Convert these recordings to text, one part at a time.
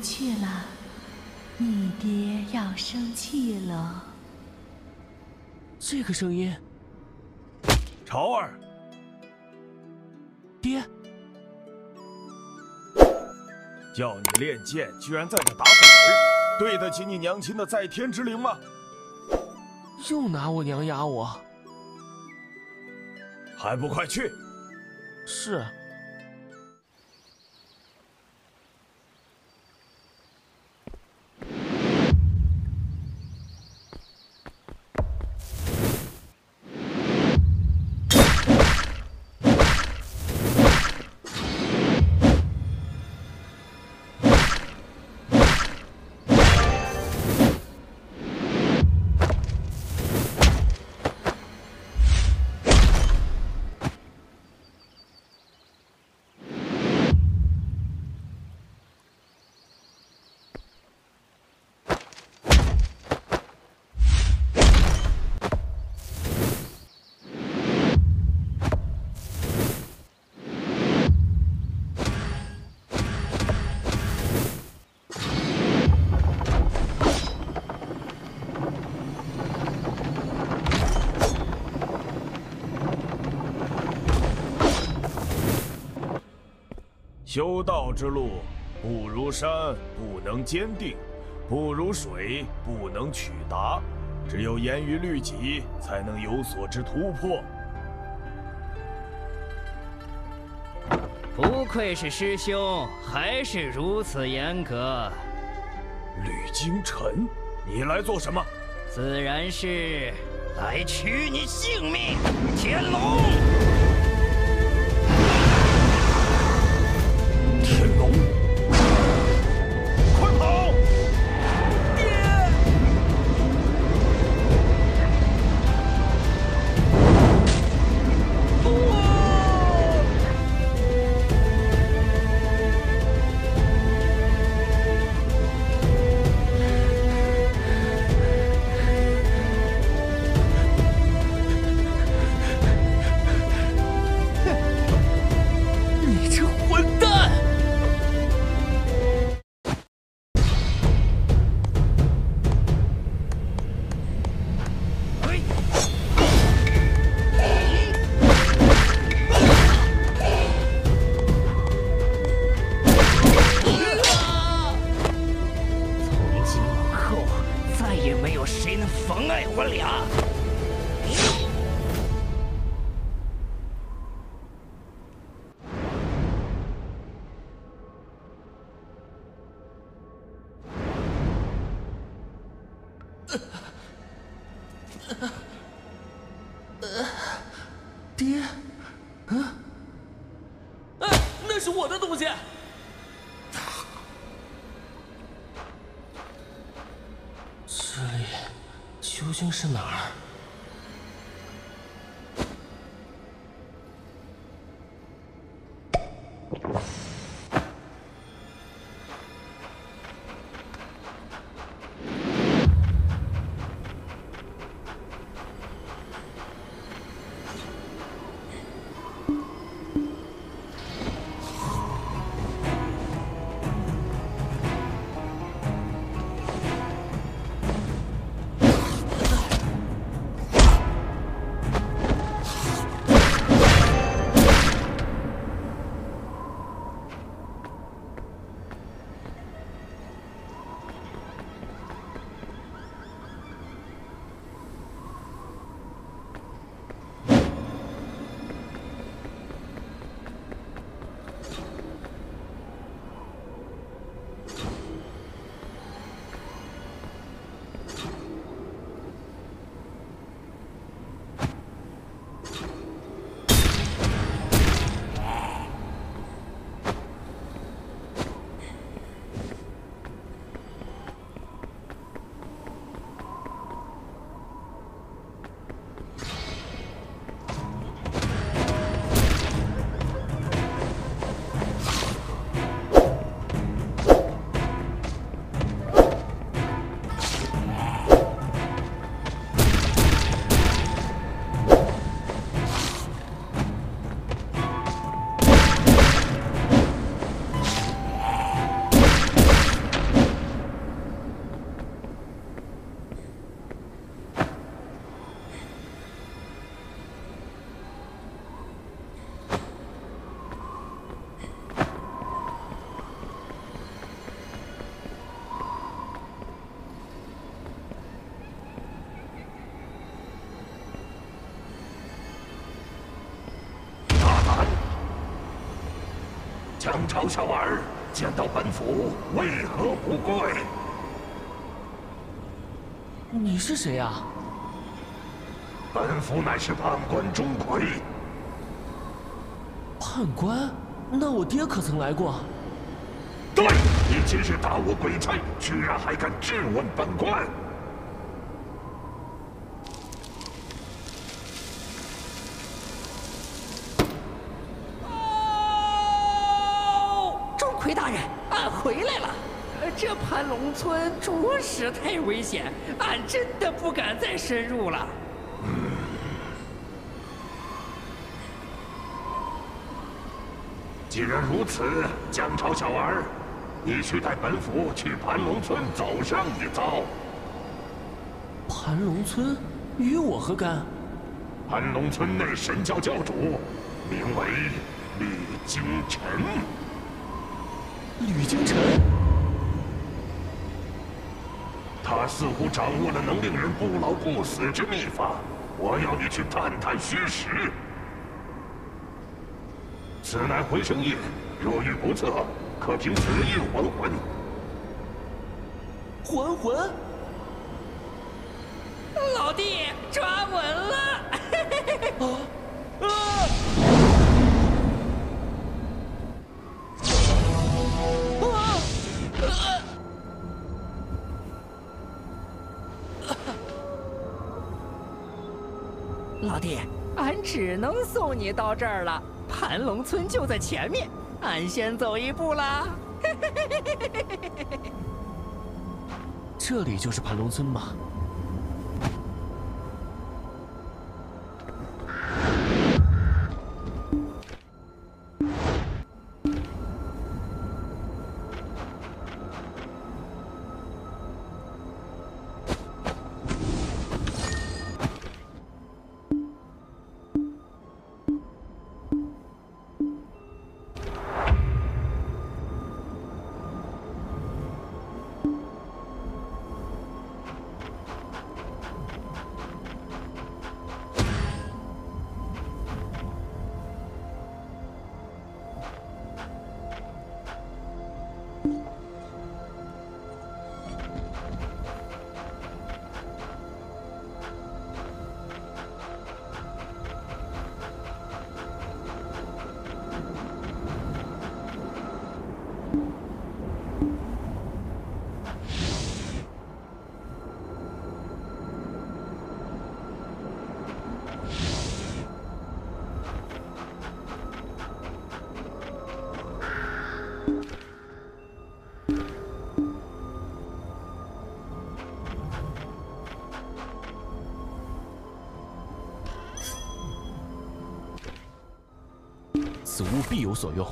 去了，你爹要生气了。这个声音，潮儿，爹，叫你练剑，居然在这打盹儿，对得起你娘亲的在天之灵吗？又拿我娘压我，还不快去！是。修道之路，不如山不能坚定，不如水不能取达，只有严于律己，才能有所之突破。不愧是师兄，还是如此严格。吕京尘，你来做什么？自然是来取你性命，天龙。究竟是哪儿？江潮小儿，见到本府为何不跪？你是谁啊？本府乃是判官钟馗。判官？那我爹可曾来过？对，你今日打我鬼差，居然还敢质问本官！钟馗大人，俺回来了。这盘龙村着实太危险，俺真的不敢再深入了。既然如此，江潮小儿，你去带本府去盘龙村走上一遭。盘龙村与我何干？盘龙村内神教教主，名为李京尘。吕京尘？他似乎掌握了能令人不老不死之秘法，我要你去探探虚实。此乃回声印，若遇不测，可凭此印还魂。还魂？老弟抓稳了！啊啊！只能送你到这儿了。盘龙村就在前面，俺先走一步啦。这里就是盘龙村吗？必有所用。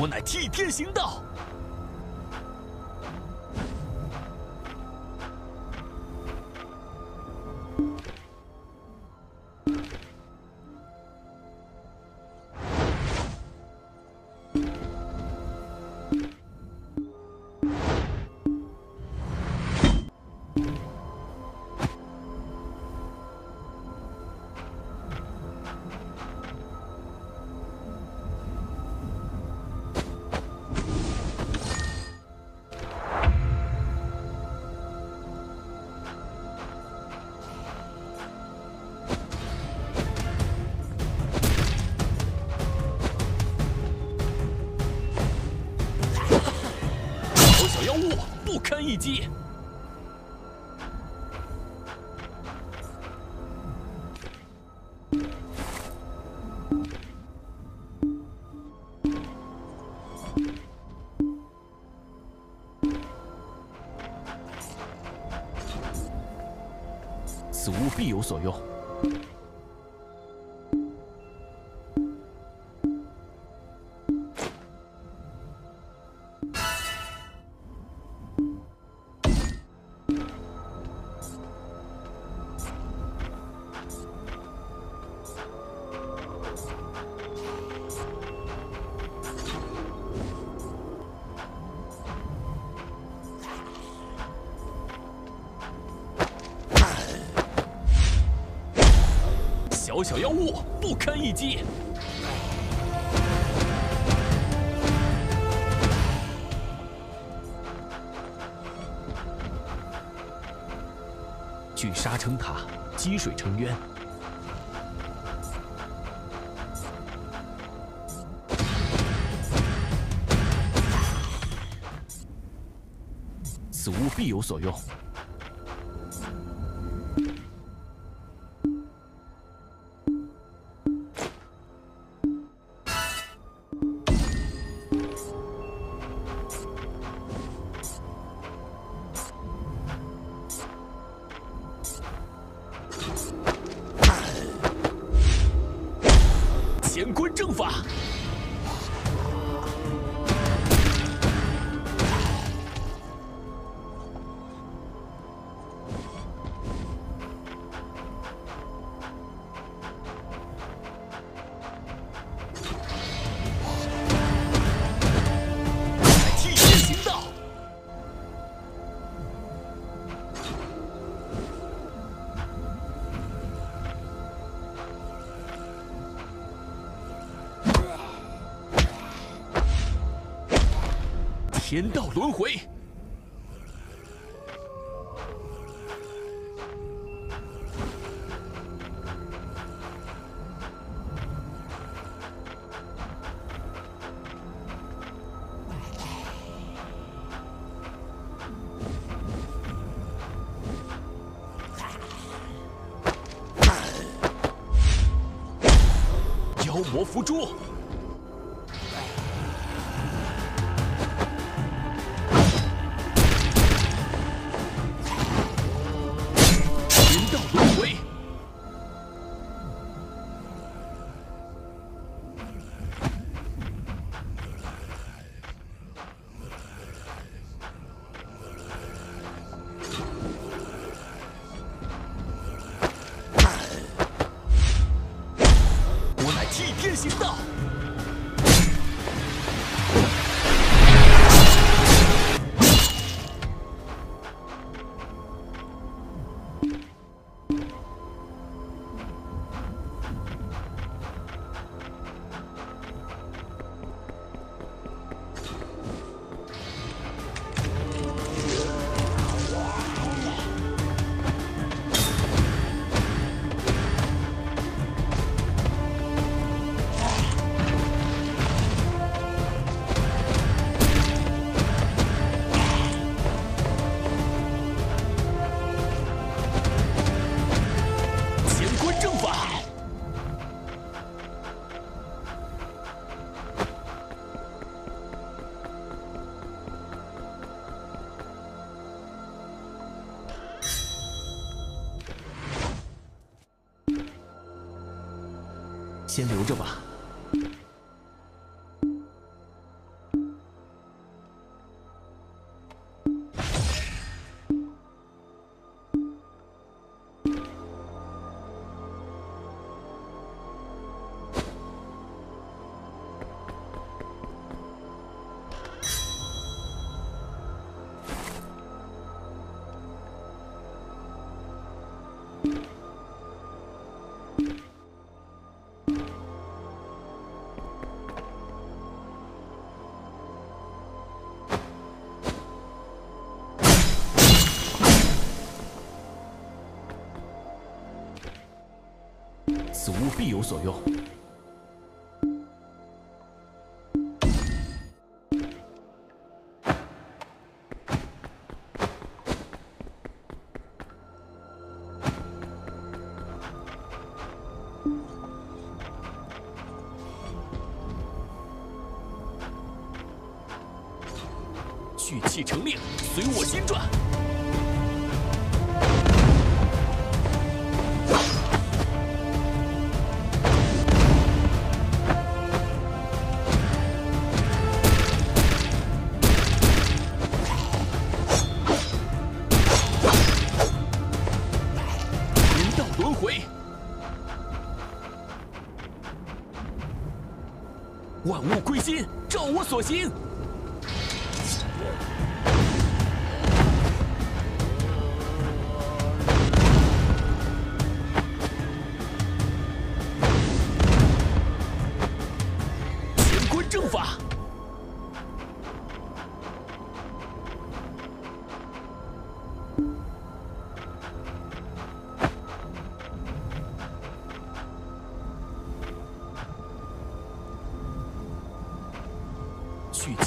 我乃替天行道。击。此物必有所用。小妖物，不堪一击。聚沙成塔，积水成渊。此物必有所用。人道轮回。妖魔伏诛。替天行道。先留着吧。此物必有所用，聚气成令，随我心转。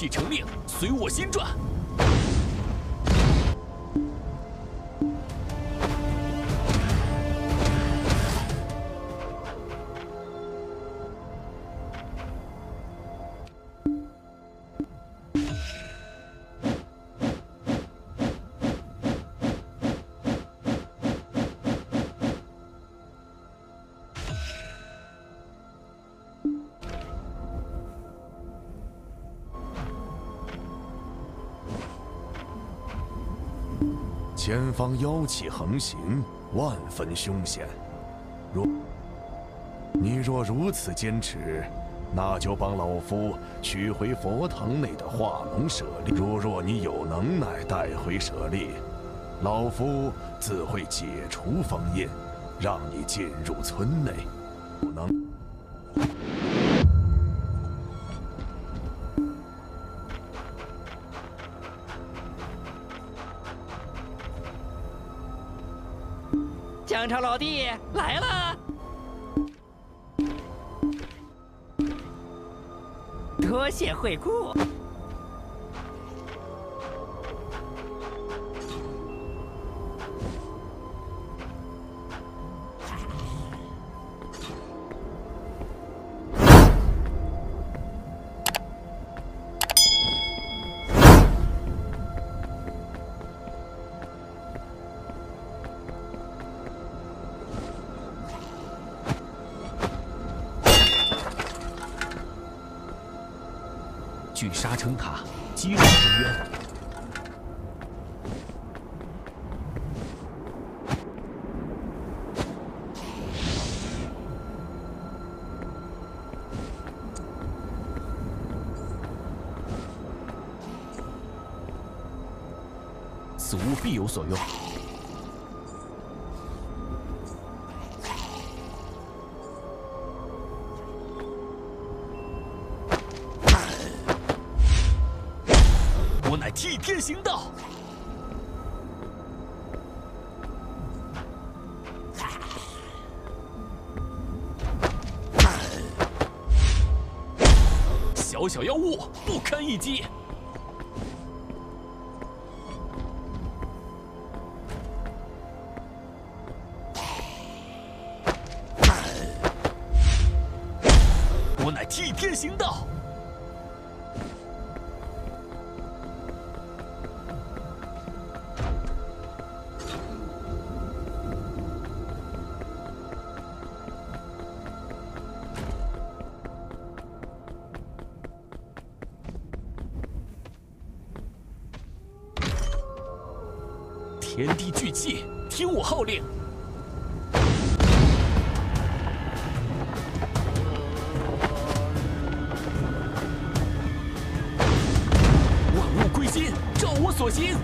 启成令，随我心转。前方妖气横行，万分凶险。若你若如此坚持，那就帮老夫取回佛堂内的化龙舍利。如若你有能耐带回舍利，老夫自会解除封印，让你进入村内。不能。弟来了，多谢惠顾。聚沙成塔，积水成渊。此物必有所用。我乃替天行道，小小妖物不堪一击。天地聚气，听我号令！万物归心，照我所行！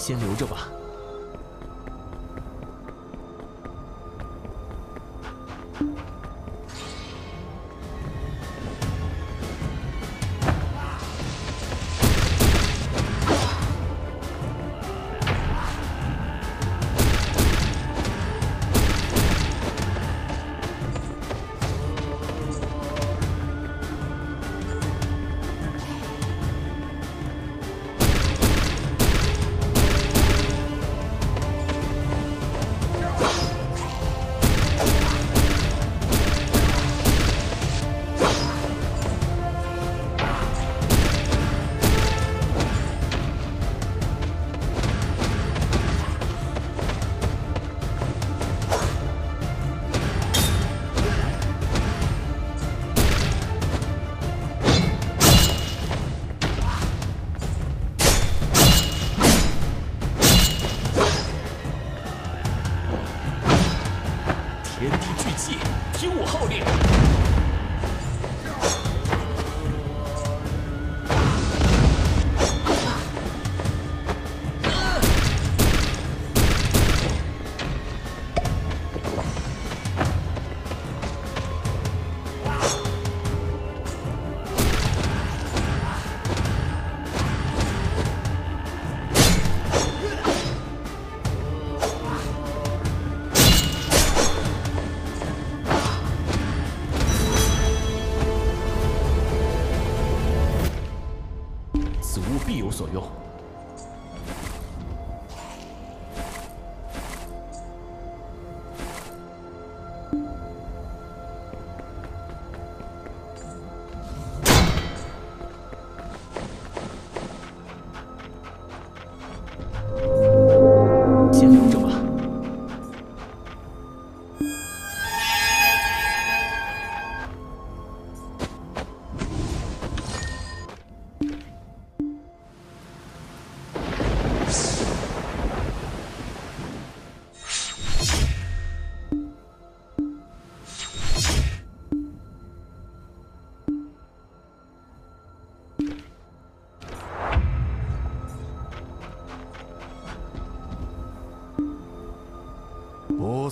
先留着吧。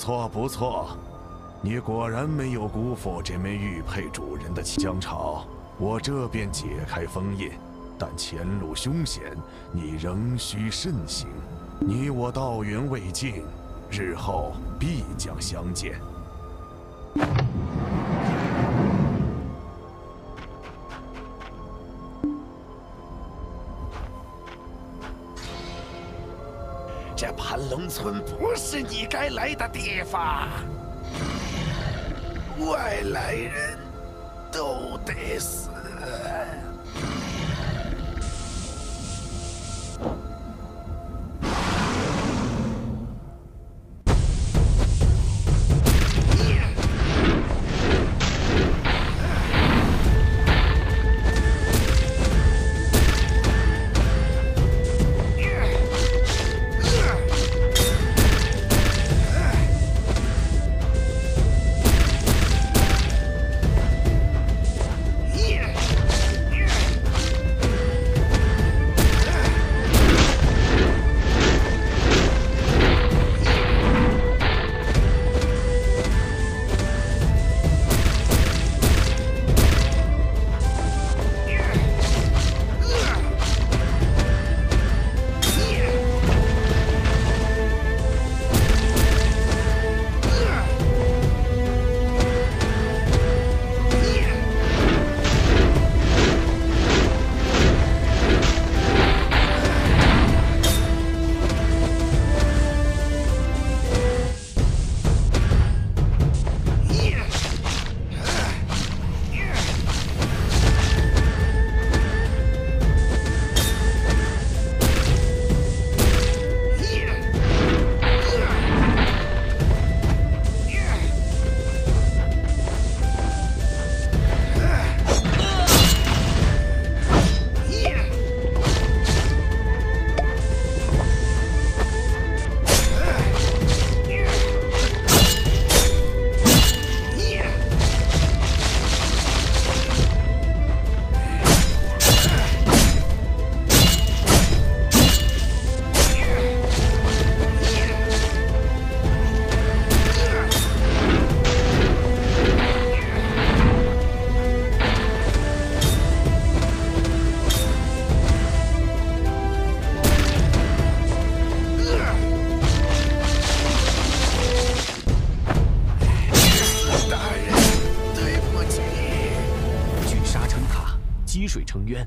不错不错，你果然没有辜负这枚玉佩主人的江潮。我这便解开封印，但前路凶险，你仍需慎行。你我道缘未尽，日后必将相见。村不是你该来的地方，外来人都得死。水成渊。